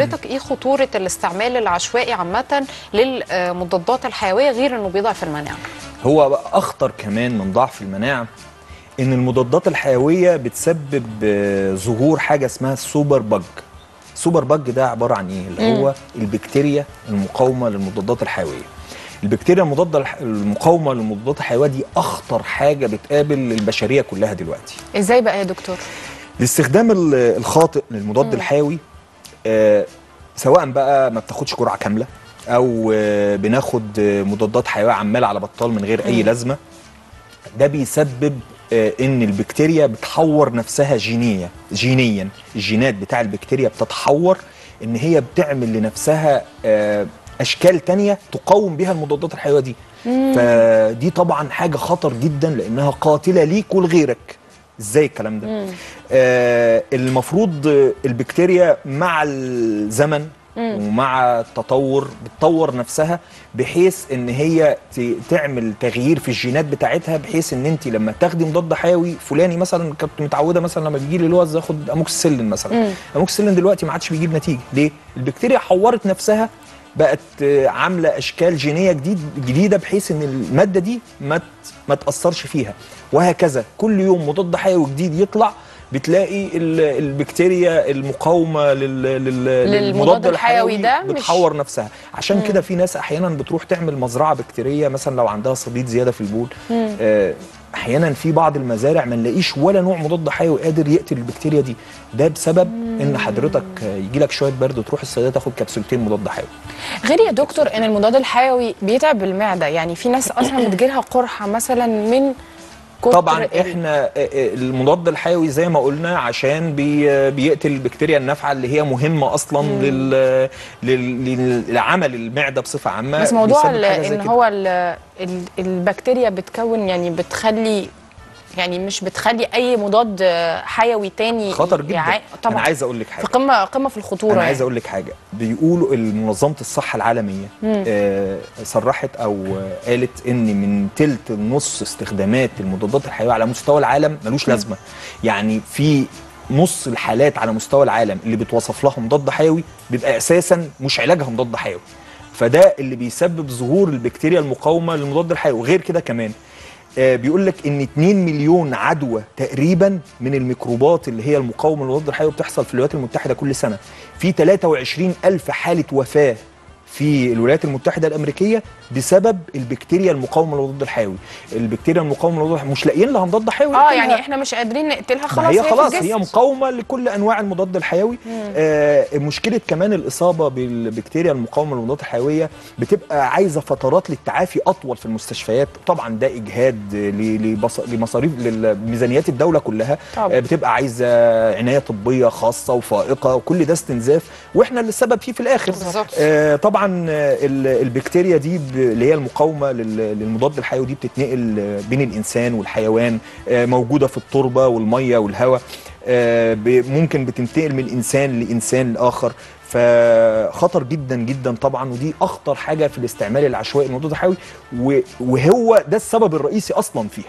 حضرتك إيه خطورة الاستعمال العشوائي عامة للمضادات الحيوية غير انه بيضعف المناعة؟ هو بقى أخطر كمان من ضعف المناعة إن المضادات الحيوية بتسبب ظهور حاجة اسمها ال super bug. ال super bug ده عبارة عن إيه؟ اللي هو البكتيريا المقاومة للمضادات الحيوية. البكتيريا المضاده المقاومة للمضادات الحيوية دي أخطر حاجة بتقابل البشرية كلها دلوقتي. إزاي بقى يا دكتور؟ الاستخدام ال- الخاطئ للمضاد الحيوي سواء بقى ما بتاخدش جرعه كاملة أو آه، بناخد آه، مضادات حيوية عمال على بطال من غير أي لازمة. ده بيسبب آه، إن البكتيريا بتحور نفسها جينيا جينيا. الجينات بتاع البكتيريا بتتحور إن هي بتعمل لنفسها آه، أشكال تانية تقاوم بها المضادات الحيوية دي. فدي طبعا حاجة خطر جدا لأنها قاتلة ليك ولغيرك. إزاي الكلام ده؟ آه المفروض البكتيريا مع الزمن ومع التطور بتطور نفسها بحيث إن هي تعمل تغيير في الجينات بتاعتها بحيث إن انت لما تاخدي مضاد حيوي فلاني مثلا كنت متعودة مثلا لما بيجي لي لوز آخد أموكسيسيلين مثلا. أموكسيسيلين دلوقتي ما عادش بيجيب نتيجة. ليه؟ البكتيريا حورت نفسها بقت عاملة أشكال جينية جديد جديدة بحيث إن المادة دي ما ما تأثرش فيها. وهكذا كل يوم مضاد حيوي جديد يطلع بتلاقي ال- البكتيريا المقاومة لل- لل- للمضاد الحيوي ده مش- بتحور نفسها. عشان كده في ناس أحيانا بتروح تعمل مزرعة بكتيرية مثلا لو عندها صديد زيادة في البول آه، أحيانا في بعض المزارع ما نلاقيش ولا نوع مضاد حيوي قادر يقتل البكتيريا دي. ده بسبب إن حضرتك يجي لك شوية برد وتروح الصيدليه تاخد كابسولتين مضاد حيوي. غير يا دكتور إن المضاد الحيوي بيتعب المعده يعني في ناس أصلا بتجيلها قرحة مثلا من طبعا إحنا آه، آه، المضاد الحيوي زي ما قلنا عشان بي آه، بيقتل البكتيريا النافعة اللي هي مهمة أصلا لل لل- لل- لعمل المعدة بصفة عامة بس موضوع إن. هو ال- ال- البكتيريا بتكون يعني بتخلي يعني مش بتخلي أي مضاد حيوي تاني خطر جدا. يع- طبعا. أنا عايز أقول لك في حاجة. قمه قمة في الخطورة أنا عايز يعني. أقول لك حاجة. بيقولوا منظمة الصحة العالمية آه صرحت أو آه، قالت إن من تلت نص استخدامات المضادات الحيوية على مستوى العالم ملوش لازمة. يعني في نص الحالات على مستوى العالم اللي بتوصف لها مضاد حيوي بيبقى أساسا مش علاجها مضاد حيوي. فده اللي بيسبب ظهور البكتيريا المقاومة للمضاد الحيوي. وغير كده كمان آه، بيقول لك إن 2 مليون عدوى تقريبا من الميكروبات اللي هي المقاومة للمضاد الحيوي بتحصل في الولايات المتحدة كل سنة. في 23 ألف حالة وفاة في الولايات المتحدة الأمريكية بسبب البكتيريا المقاومة للمضاد الحيوي البكتيريا المقاومة للمضاد الحيوي مش لاقيين لها مضاد حيوي آه. يعني إحنا مش قادرين نقتلها خلاص هي خلاص. هي مقاومة لكل أنواع المضاد الحيوي آه مشكلة كمان الإصابة بالبكتيريا المقاومة للمضادات الحيوية بتبقى عايزة فترات للتعافي أطول في المستشفيات طبعا ده إجهاد لمصاريف لميزانيات الدولة كلها طبعا. آه بتبقى عايزة عناية طبية خاصة وفائقة وكل ده استنزاف وإحنا اللي السبب فيه في الآخر. آه طبعا آه، ال- البكتيريا دي اللي هي المقاومة لل- للمضاد الحيوي دي بتتنقل آه، بين الإنسان والحيوان آه، موجودة في التربة والمية والهواء آه، ممكن بتنتقل من إنسان لإنسان لآخر. فخطر جدا جدا طبعا ودي أخطر حاجة في الاستعمال العشوائي للمضاد الحيوي وهو ده السبب الرئيسي أصلا فيها.